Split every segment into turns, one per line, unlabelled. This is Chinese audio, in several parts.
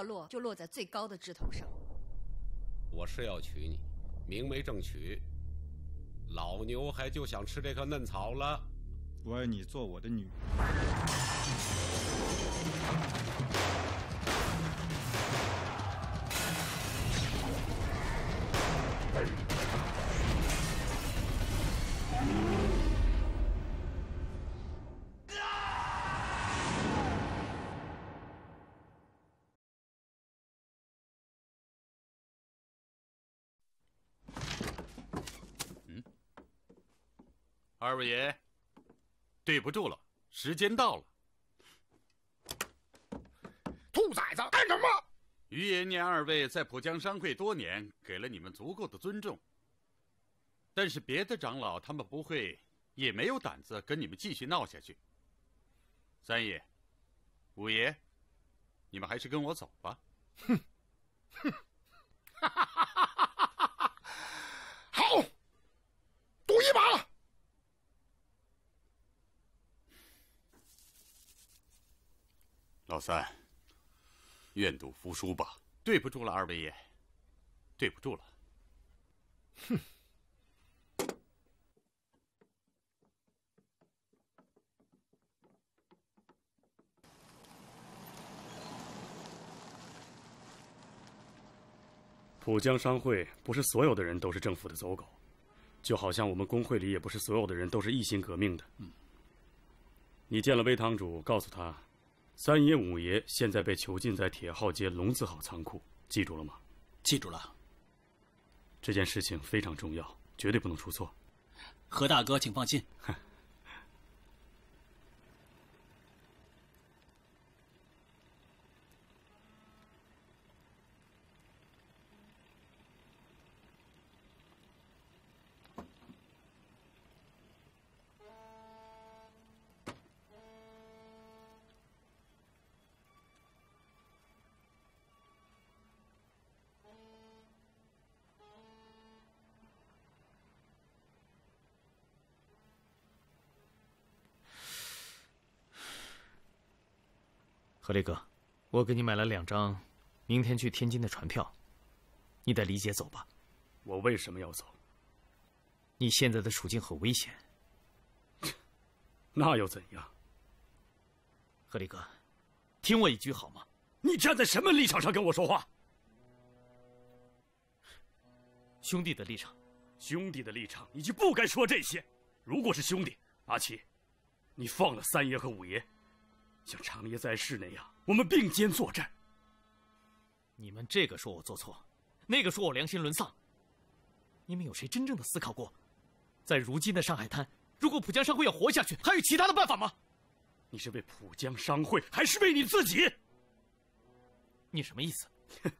要落就落在最高的枝头上。
我是要娶你，明媒正娶。老牛还就想吃这棵嫩草了。
我要你做我的女
二位爷，对不住了，时间到了。
兔崽子，干什么？
于爷念二位在浦江商会多年，给了你们足够的尊重。但是别的长老他们不会，也没有胆子跟你们继续闹下去。三爷、五爷，你们还是跟我走吧。
哼，哼，哈哈哈哈哈哈！好，赌一把。
老三，愿赌服输吧。对不住了，二位爷，对不住了。
哼。
浦江商会不是所有的人都是政府的走狗，就好像我们工会里也不是所有的人都是一心革命的。嗯。你见了魏堂主，告诉他，三爷五爷现在被囚禁在铁号街龙字号仓库，记住了吗？
记住了。
这件事情非常重要，绝对不能出错。
何大哥，请放心。
何力哥，我给你买了两张明天去天津的船票，你带李姐走吧。
我为什么要走？
你现在的处境很危险。
那又怎样？
何力哥，听我一句好吗？
你站在什么立场上跟我说话？
兄弟的立场，
兄弟的立场，你就不该说这些。如果是兄弟，阿七，你放了三爷和五爷。像长爷在世那样，我们并肩作战。
你们这个说我做错，那个说我良心沦丧。你们有谁真正的思考过，在如今的上海滩，如果浦江商会要活下去，还有其他的办法吗？
你是为浦江商会，还是为你自己？
你什么意思？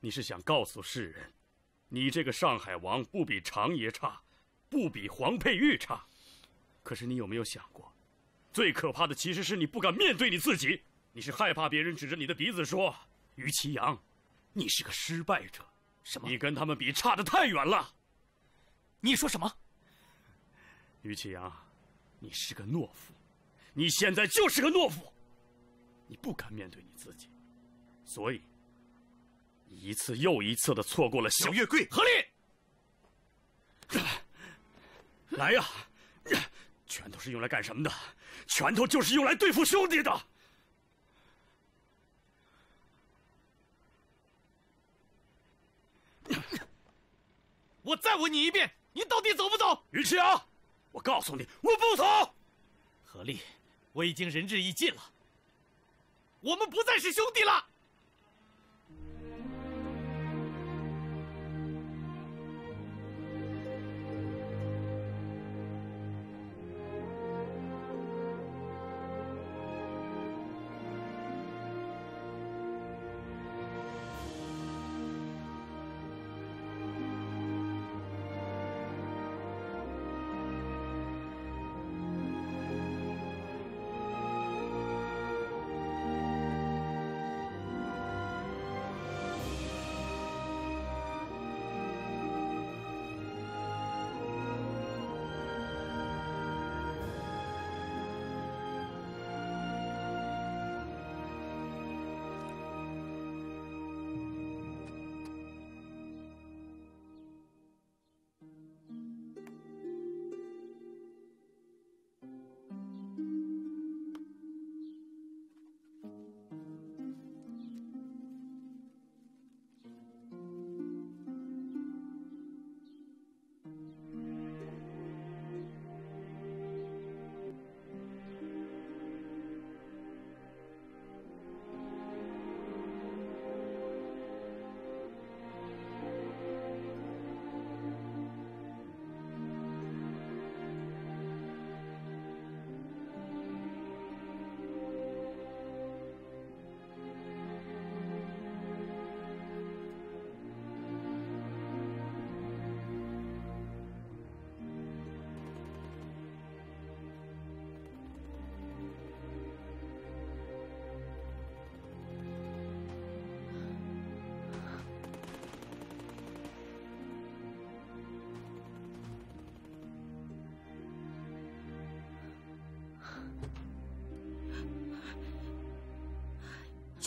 你是想告诉世人，你这个上海王不比长爷差，不比黄佩玉差？可是你有没有想过？最可怕的其实是你不敢面对你自己，你是害怕别人指着你的鼻子说：“于其阳，你是个失败者。”
什么？
你跟他们比差的太远了。
你说什么？
于其阳，你是个懦夫，你现在就是个懦夫。你不敢面对你自己，所以一次又一次的错过了
小月桂。
何
力，来呀！拳头是用来干什么的？拳头就是用来对付兄弟的。
我再问你一遍，你到底走不走？
于启阳，我告诉你，我不走。
何力，我已经仁至义尽了，我们不再是兄弟了。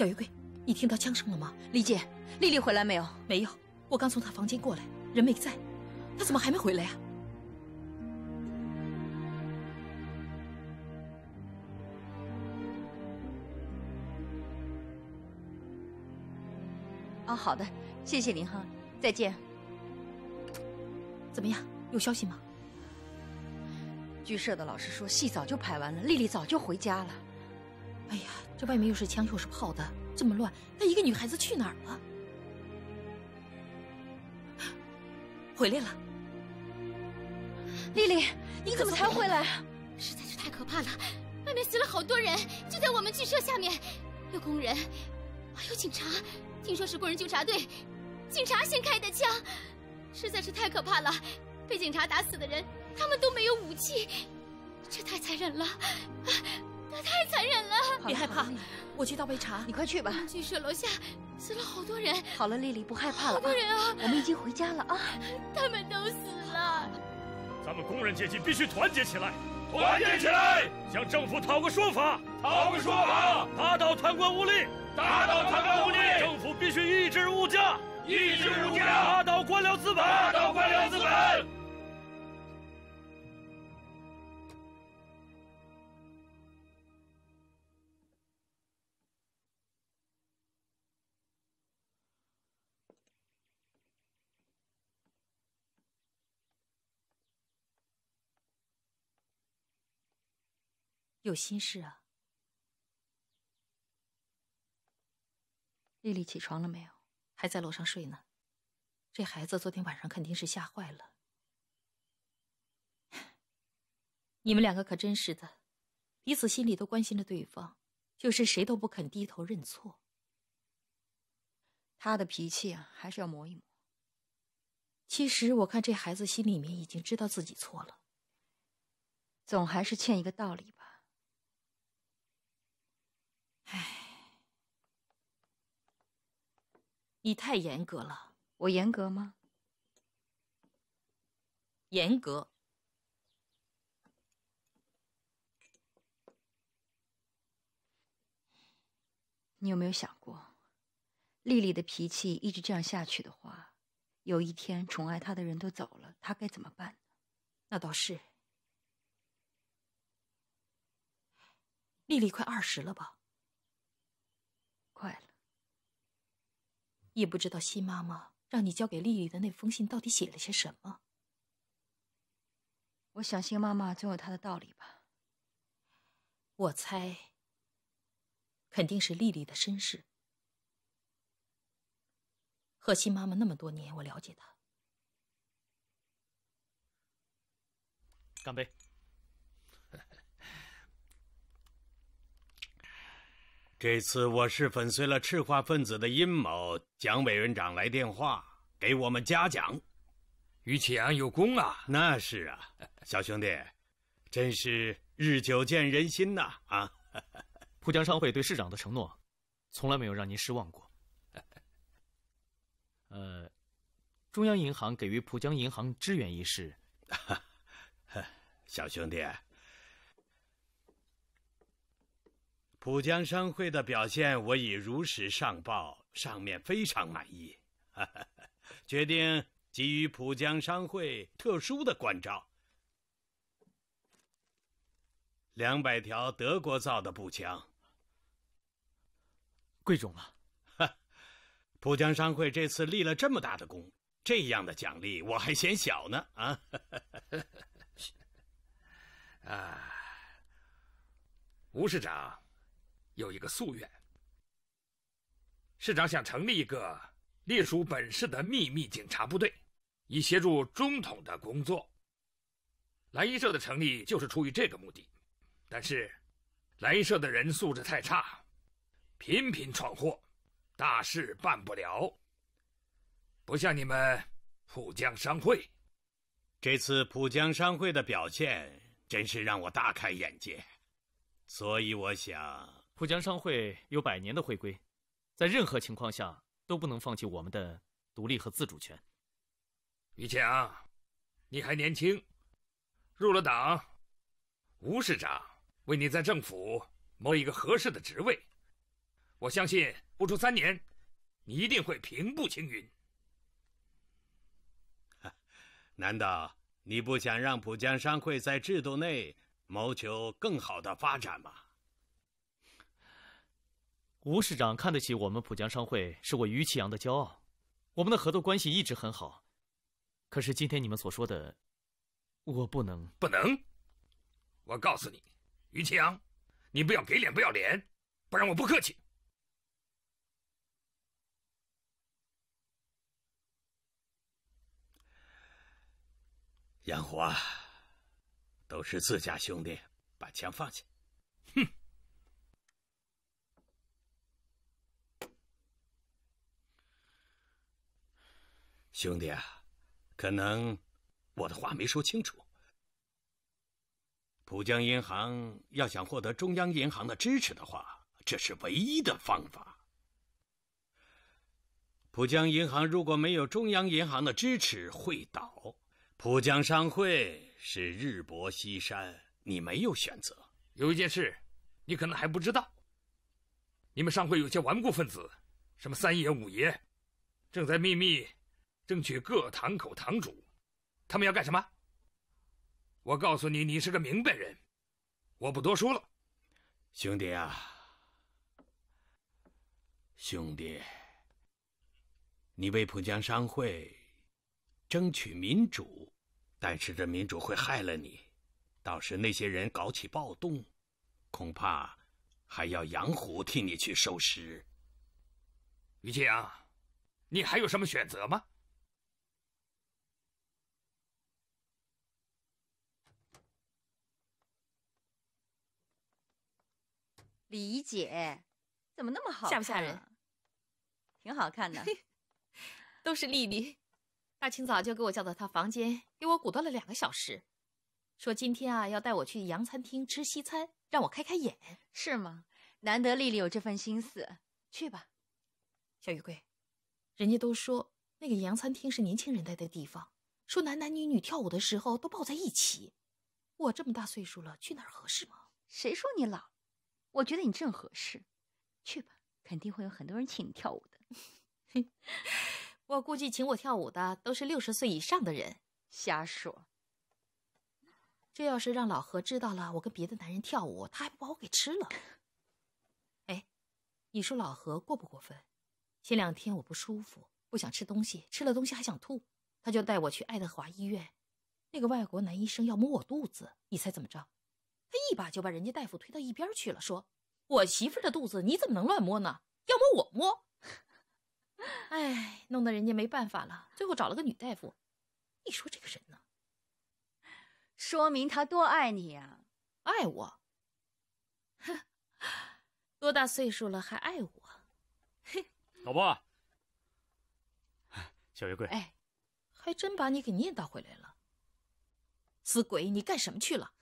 小月桂，你听到枪声了吗？
李姐，丽丽回来没有？
没有，我刚从她房间过来，人没在，她怎么还没回来呀？
啊，好的，谢谢您哈，再见。
怎么样，有消息吗？
剧社的老师说戏早就排完了，丽丽早就回家了。
哎呀，这外面又是枪又是炮的，这么乱，那一个女孩子去哪儿了？回来了，
丽丽，你怎么才回来？
实在是太可怕了，外面死了好多人，就在我们剧社下面，有工人，还有警察。听说是工人纠察队，警察先开的枪，实在是太可怕了。被警察打死的人，他们都没有武器，这太残忍了，那太残忍了。
别害怕，我去倒杯茶，
你快去吧。
剧社楼下死了好多人。
好了，丽丽，不害怕了。
好多人啊！
我们已经回家了啊。
他们都死了。
咱们工人阶级必须团结起来，团结起来，向政府讨个说法，
讨个说法，
打倒贪官污吏。
打倒贪官污吏，
政府必须抑制物价，
抑制物价，
打倒官僚资本，
打倒官僚资本。
有心事啊？
丽丽起床了没有？
还在楼上睡呢。这孩子昨天晚上肯定是吓坏了。你们两个可真是的，彼此心里都关心着对方，就是谁都不肯低头认错。
他的脾气啊，还是要磨一磨。
其实我看这孩子心里面已经知道自己错了，
总还是欠一个道理吧。
唉。你太严格了，
我严格吗？
严格。
你有没有想过，丽丽的脾气一直这样下去的话，有一天宠爱她的人都走了，她该怎么办呢？
那倒是。丽丽快二十了吧？
快了。
也不知道新妈妈让你交给丽丽的那封信到底写了些什么。
我想新妈妈总有她的道理吧。
我猜，肯定是丽丽的身世。和新妈妈那么多年，我了解她。
干杯。
这次我是粉碎了赤化分子的阴谋。蒋委员长来电话给我们嘉奖，
于启阳有功啊！
那是啊，小兄弟，真是日久见人心呐！啊，
浦江商会对市长的承诺，从来没有让您失望过。呃，中央银行给予浦江银行支援一事，
小兄弟。浦江商会的表现我已如实上报，上面非常满意，决定给予浦江商会特殊的关照。两百条德国造的步枪，
贵重了。
浦江商会这次立了这么大的功，这样的奖励我还嫌小呢。啊，
啊，吴市长。有一个夙愿，市长想成立一个隶属本市的秘密警察部队，以协助中统的工作。蓝衣社的成立就是出于这个目的，但是蓝衣社的人素质太差，频频闯祸，大事办不了。不像你们浦江商会，
这次浦江商会的表现真是让我大开眼界，所以我想。
浦江商会有百年的会规，在任何情况下都不能放弃我们的独立和自主权。
于强，你还年轻，入了党，吴市长为你在政府谋一个合适的职位，我相信不出三年，你一定会平步青云。
难道你不想让浦江商会在制度内谋求更好的发展吗？
吴市长看得起我们浦江商会，是我于启阳的骄傲。我们的合作关系一直很好。可是今天你们所说的，我不能。
不能！我告诉你，于启阳，你不要给脸不要脸，不然我不客气。
杨虎啊，都是自家兄弟，把枪放下。兄弟啊，可能我的话没说清楚。浦江银行要想获得中央银行的支持的话，这是唯一的方法。浦江银行如果没有中央银行的支持，会倒。浦江商会是日薄西山，你没有选择。
有一件事，你可能还不知道。你们商会有些顽固分子，什么三爷、五爷，正在秘密争取各堂口堂主。他们要干什么？我告诉你，你是个明白人，我不多说了。
兄弟啊，兄弟，你为浦江商会争取民主。但是这民主会害了你，到时那些人搞起暴动，恐怕还要杨虎替你去收尸。
于启阳，你还有什么选择吗？
李姐，怎么那么好？
吓不吓人？
挺好看的，
都是丽丽。大清早就给我叫到她房间，给我鼓捣了两个小时，说今天啊要带我去洋餐厅吃西餐，让我开开眼，
是吗？难得丽丽有这份心思，去吧。
小玉桂，人家都说那个洋餐厅是年轻人待的地方，说男男女女跳舞的时候都抱在一起。我这么大岁数了，去那儿合适吗？
谁说你老？我觉得你正合适，去吧，肯定会有很多人请你跳舞的。
我估计请我跳舞的都是六十岁以上的人。
瞎说！
这要是让老何知道了我跟别的男人跳舞，他还不把我给吃了？哎，你说老何过不过分？前两天我不舒服，不想吃东西，吃了东西还想吐，他就带我去爱德华医院。那个外国男医生要摸我肚子，你猜怎么着？他一把就把人家大夫推到一边去了，说：“我媳妇的肚子你怎么能乱摸呢？要摸我摸。”哎，弄得人家没办法了，最后找了个女大夫。你说这个人呢？
说明他多爱你呀！
爱我？哼，多大岁数了还爱我？
嘿，老婆，小月桂，
哎，
还真把你给念叨回来了。死鬼，你干什么去了？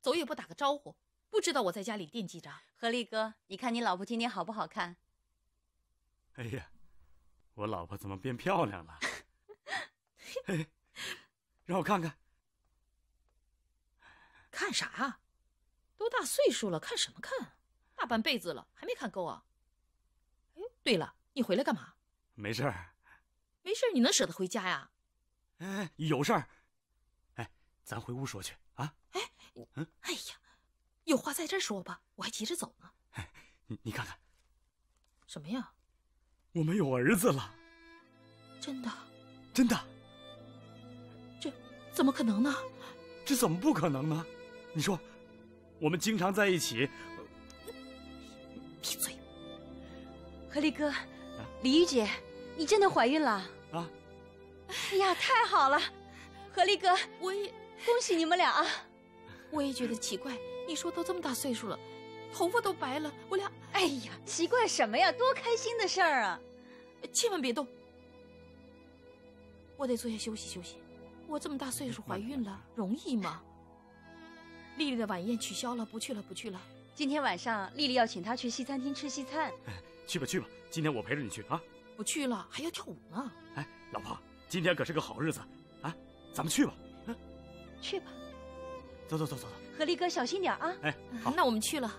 走也不打个招呼，不知道我在家里惦记着。
何力哥，你看你老婆今天好不好看？
哎呀！我老婆怎么变漂亮了？嘿，让我看看。
看啥？多大岁数了？看什么看？大半辈子了，还没看够啊？哎，对了，你回来干嘛？
没事儿。
没事儿，你能舍得回家呀？
哎，有事儿。哎，咱回屋说去
嗯，哎呀，有话在这说吧，我还急着走呢。
哎，你你看看，
什么呀？
我们有儿子了，
真的，
真的，
这怎么可能呢？
这怎么不可能呢？你说，我们经常在一起。
闭嘴！
何力哥，李玉姐，你真的怀孕了
啊！
哎呀，太好了！何力哥，
我也
恭喜你们俩啊！
我也觉得奇怪，你说都这么大岁数了。头发都白了，我俩，
哎呀，奇怪什么呀？多开心的事儿啊！
千万别动，我得坐下休息休息。我这么大岁数怀孕了，容易吗？丽丽的晚宴取消了，不去了，不去了。
今天晚上丽丽要请她去西餐厅吃西餐。
哎，去吧去吧，今天我陪着你去啊！
不去了，还要跳舞呢。
哎，老婆，今天可是个好日子啊，咱们去吧。
嗯，去吧。
走走走走走。
何力哥，小心点啊！
哎，好，
那我们去了。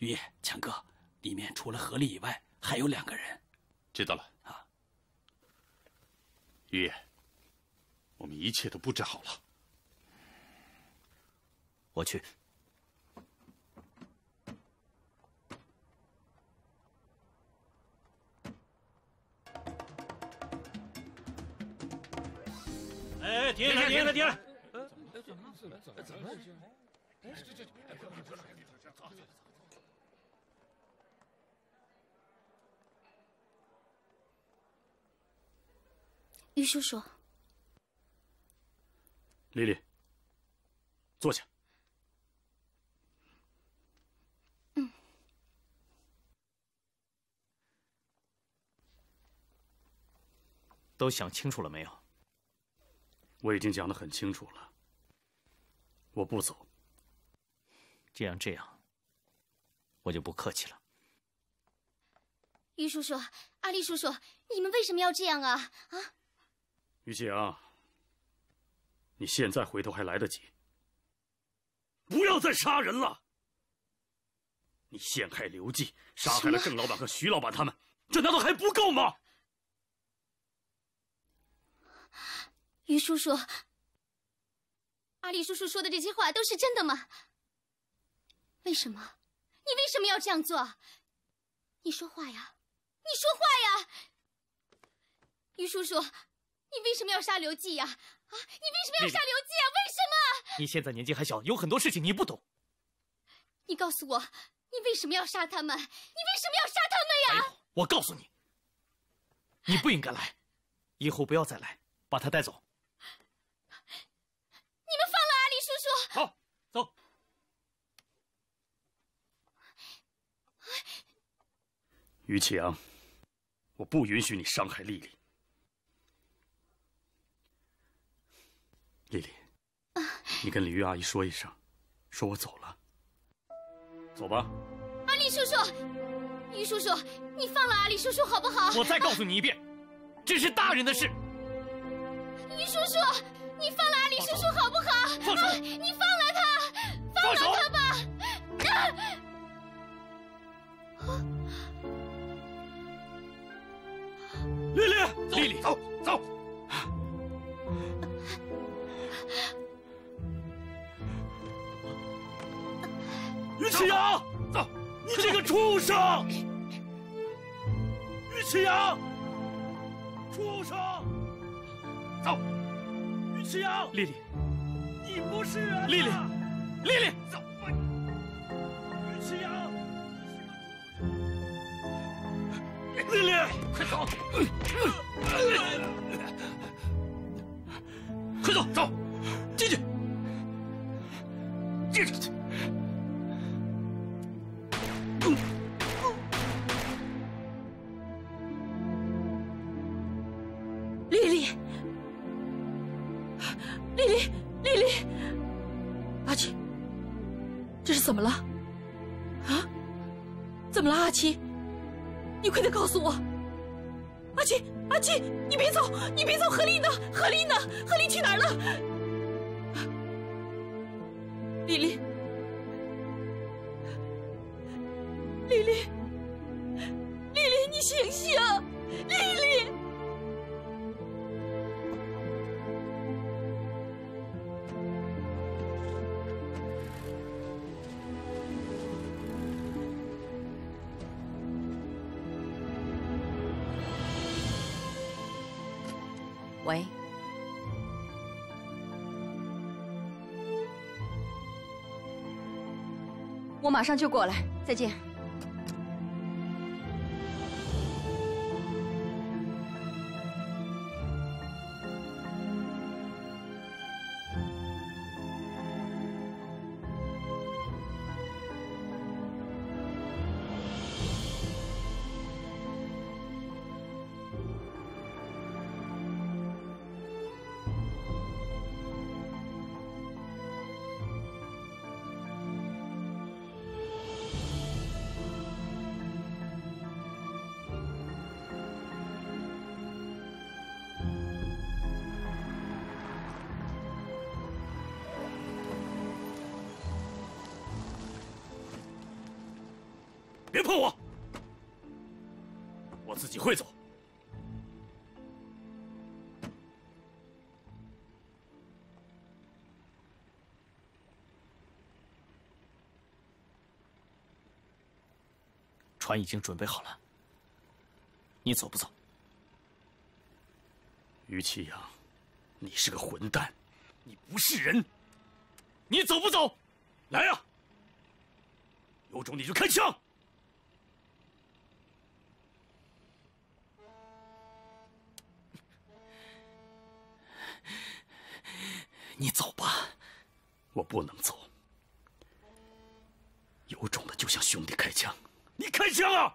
于野、强哥，里面除了何丽以外，还有两个人。
知道了。
啊，
于野，我们一切都布置好了。
我去。
哎，停下，停下，停下！
于叔叔，
丽丽，坐下。
嗯，
都想清楚了没有？
我已经讲得很清楚了，我不走。
既然，这样，我就不客气了。
于叔叔，阿丽叔叔，你们为什么要这样啊？啊！
于启阳，你现在回头还来得及，不要再杀人了。你陷害刘季，杀害了郑老板和徐老板他们，这难道还不够吗？
于叔叔，阿丽叔叔说的这些话都是真的吗？为什么？你为什么要这样做？你说话呀！你说话呀！于叔叔，你为什么要杀刘季呀？啊！你为什么要杀刘季啊？为什么？
你现在年纪还小，有很多事情你不懂。
你告诉我，你为什么要杀他们？你为什么要杀他们呀？
我告诉你，你不应该来，以后不要再来，把他带走。
你们放了阿离叔叔。
好，走。
于启阳，我不允许你伤害丽丽。丽丽，你跟李玉阿姨说一声，说我走了。走吧。
阿丽叔叔，于叔叔，你放了阿丽叔叔好不好？
我再告诉你一遍，这是大人的事。
于叔叔，你放了阿丽叔叔好不好？
放手！
你放了他，放了他吧。
啊丽丽，
丽丽，
走
启阳，
走！
你这个畜生！于启阳，畜生！
走！
于启阳，
丽丽，
你不是人！
丽丽，丽丽，
走！
于启阳，丽丽，
快走！
快走，
走，
阿七？你快点告诉我！阿七，阿七，你别走，你别走！何丽呢？何丽呢？何丽去哪儿了？
马上就过来，再见。
别碰我！我自己会走。
船已经准备好了，你走不走？
于启阳，你是个混蛋，你不是人，你走不走？来呀！有种你就开枪！
你走吧，
我不能走。有种的就向兄弟开枪，你开枪啊！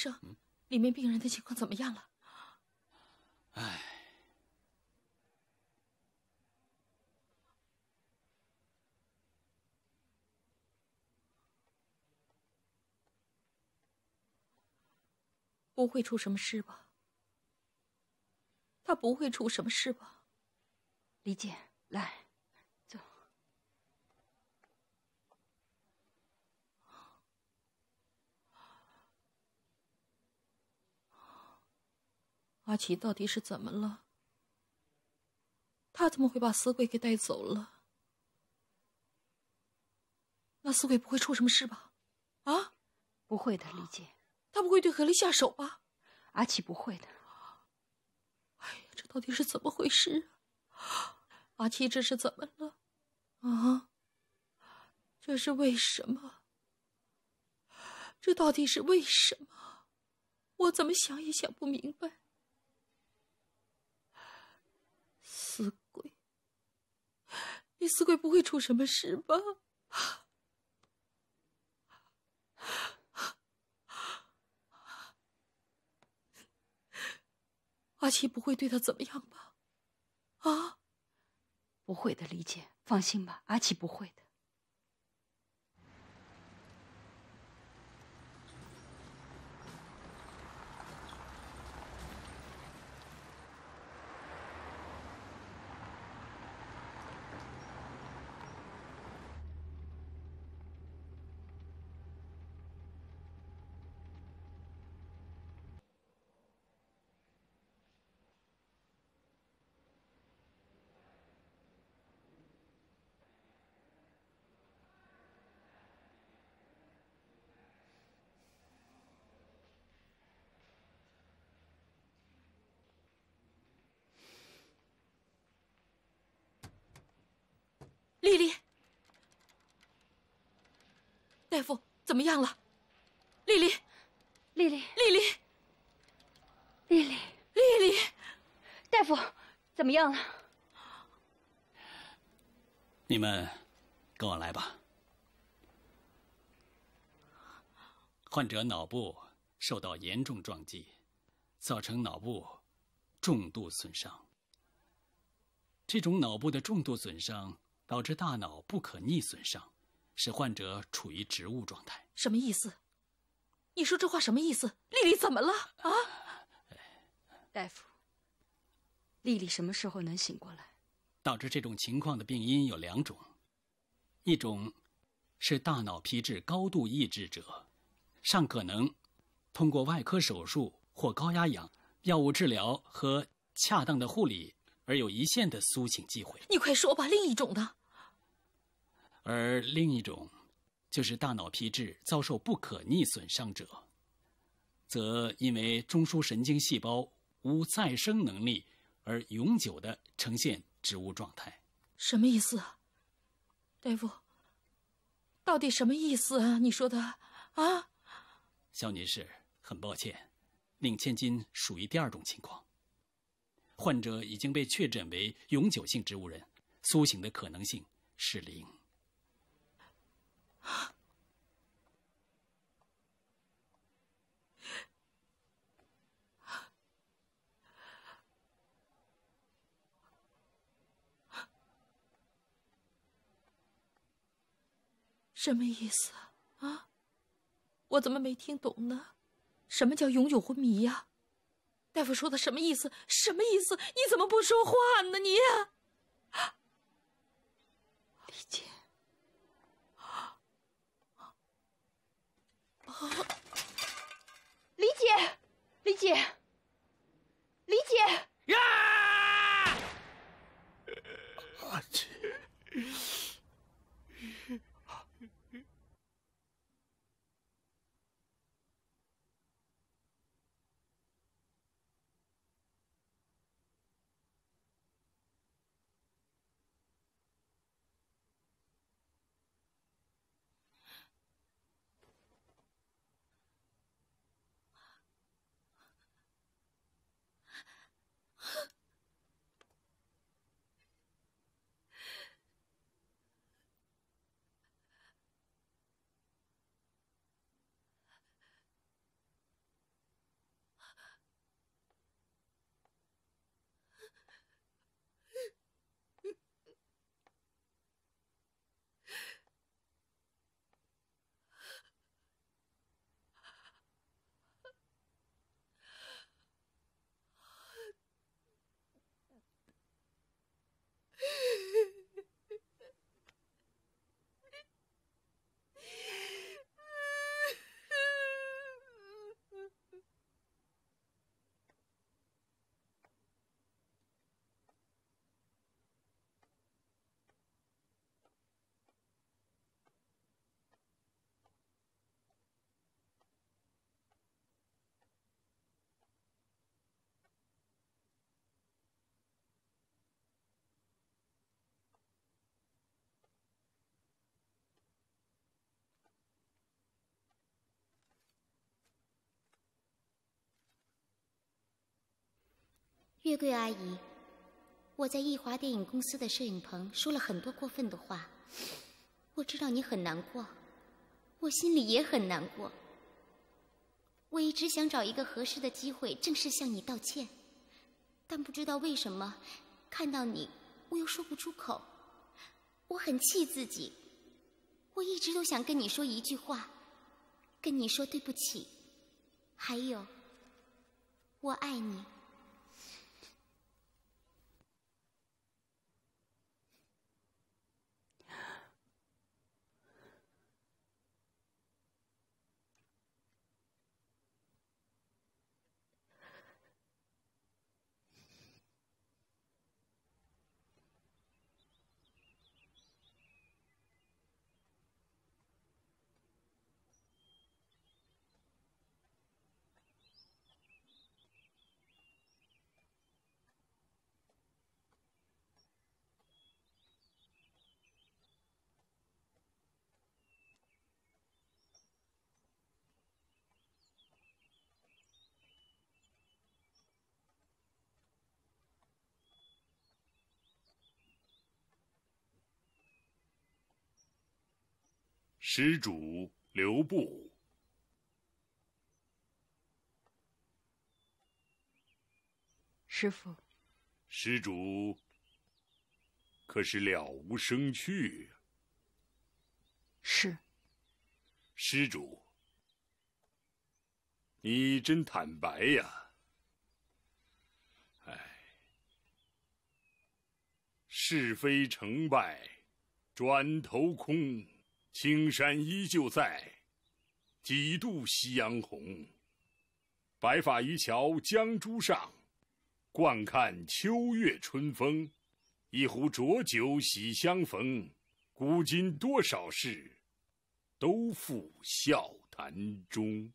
医生，里面病人的情况怎么样了？
唉，
不会出什么事吧？他不会出什么事吧？
李姐，来，走。
阿奇到底是怎么了？他怎么会把死鬼给带走了？那死鬼不会出什么事吧？啊，
不会的，李姐。
他不会对何丽下手吧？
阿奇不会的。
哎呀，这到底是怎么回事啊？阿奇这是怎么了？啊，这是为什么？这到底是为什么？我怎么想也想不明白。死鬼，你死鬼不会出什么事吧？阿奇不会对他怎么样吧？啊，
不会的，李姐，放心吧，阿奇不会的。
丽丽，大夫怎么样了？丽丽，
丽丽，
丽丽，
丽丽，
丽丽，
大夫怎么样了？
你们跟我来吧。患者脑部受到严重撞击，造成脑部重度损伤。这种脑部的重度损伤导致大脑不可逆损伤，使患者处于植物状态。
什么意思？你说这话什么意思？丽丽怎么了？啊？
大夫，丽丽什么时候能醒过来？
导致这种情况的病因有两种，一种是大脑皮质高度抑制者，尚可能通过外科手术或高压氧、药物治疗和恰当的护理而有一线的苏醒机会。
你快说吧，另一种呢？
而另一种，就是大脑皮质遭受不可逆损伤者，则因为中枢神经细胞无再生能力而永久的呈现。植物状态，
什么意思啊，大夫？到底什么意思啊？你说的啊？
肖女士，很抱歉，令千金属于第二种情况。患者已经被确诊为永久性植物人，苏醒的可能性是零。
什么意思啊？我怎么没听懂呢？什么叫永久昏迷呀？大夫说的什么意思？什么意思？你怎么不说话呢？你，
李姐，李姐，李姐，李姐
呀！
阿姐。
月桂阿姨，我在艺华电影公司的摄影棚说了很多过分的话，我知道你很难过，我心里也很难过。我一直想找一个合适的机会正式向你道歉，但不知道为什么，看到你我又说不出口。我很气自己，我一直都想跟你说一句话，跟你说对不起，还有，我爱你。
施主留步。
师傅，
施主可是了无生趣？
是。
施主，你真坦白呀！哎，
是非成败，转头空。青山依旧在，几度夕阳红。白发渔樵江渚上，惯看秋月春风。一壶浊酒喜相逢，古今多少事，都付笑谈中。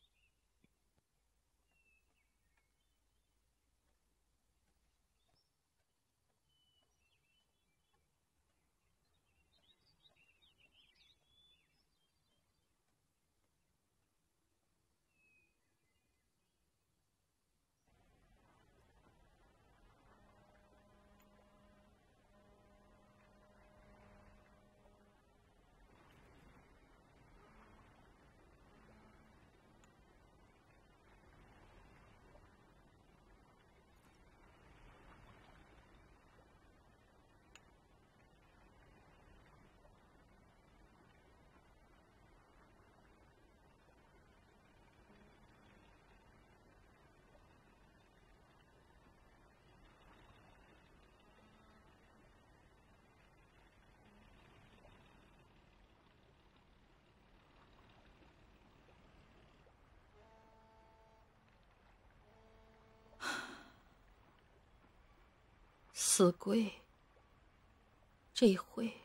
死鬼，这回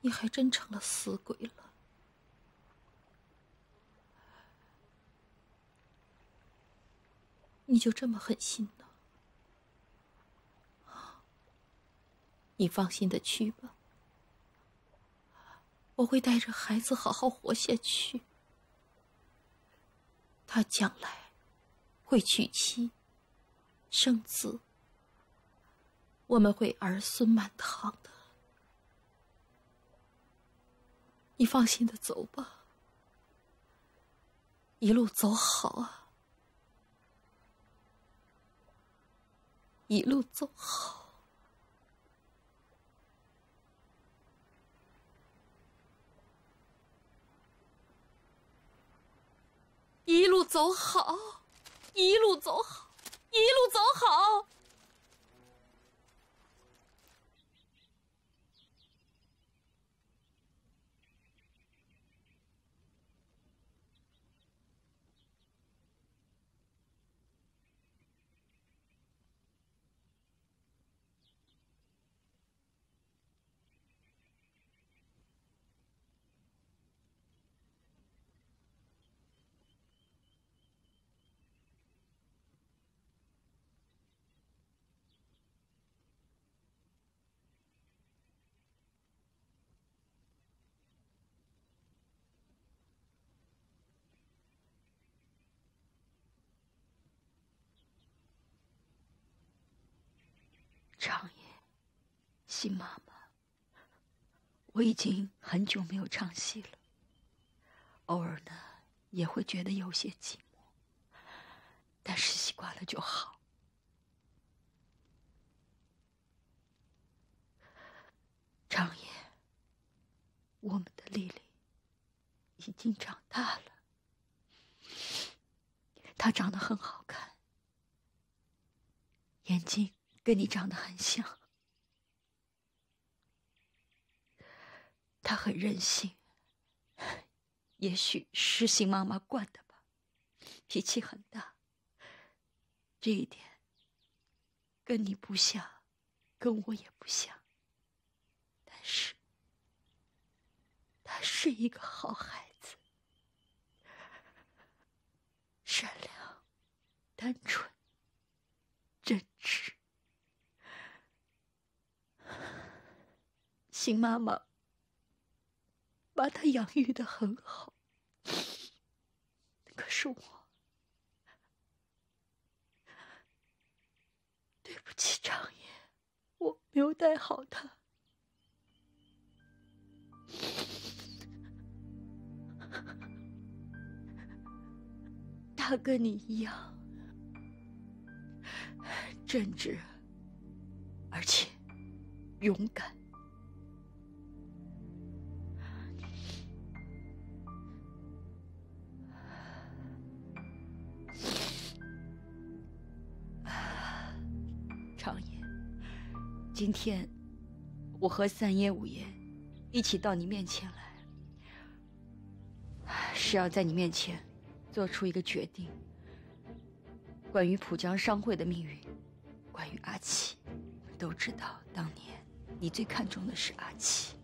你还真成了死鬼了。你就这么狠心呢？你放心的去吧，我会带着孩子好好活下去。他将来会娶妻生子。我们会儿孙满堂的，你放心的走吧，一路走好啊，一路走好，一路走好，一路走好，一路走好。
长爷，新妈妈，我已经很久没有唱戏了。偶尔呢，也会觉得有些寂寞，但是习惯了就好。长爷，我们的丽丽已经长大了，她长得很好看，眼睛。跟你长得很像，他很任性，也许是新妈妈惯的吧，脾气很大。这一点跟你不像，跟我也不像。但是，他是一个好孩子，善良、单纯、真挚。新妈妈把他养育的很好，可是我对不起长爷，我没有带好他。他跟你一样正直，而且勇敢。
今天，我和三爷五爷一起到你面前来，是要在你面前做出一个决定。关于浦江商会的命运，关于阿七，都知道当年你最看重的是阿七，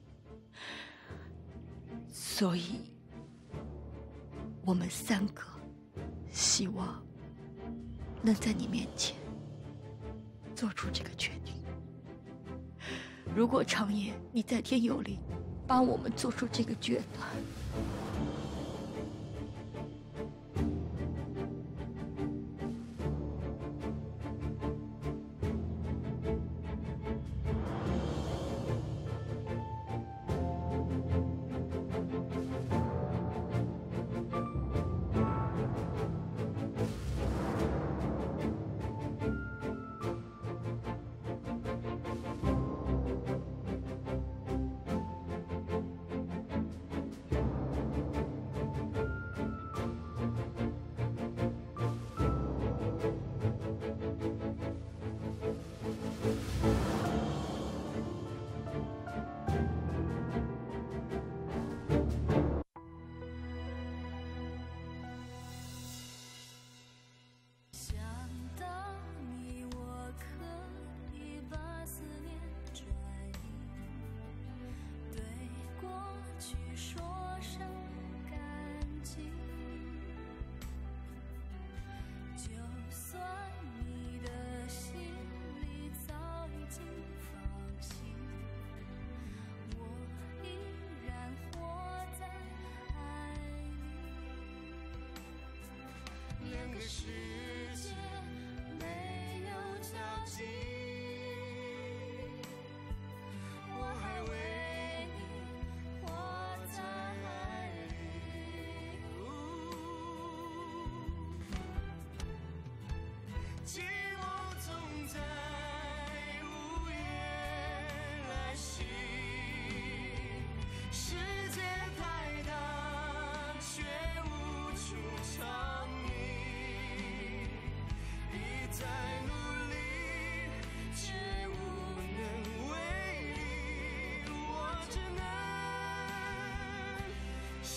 所以，我们三个希望能在你面前做出这个决定。如果长夜你在天有灵，帮我们做出这个决断。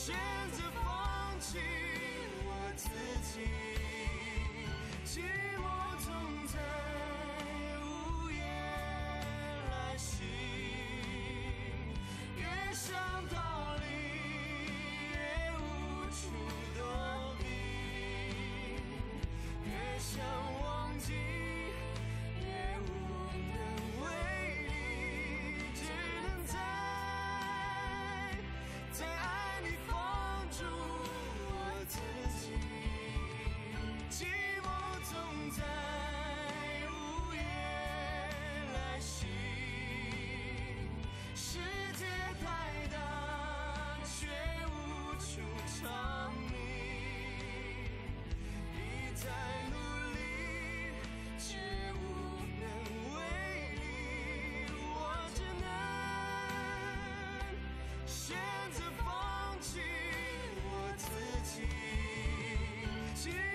选择放弃我自己。see.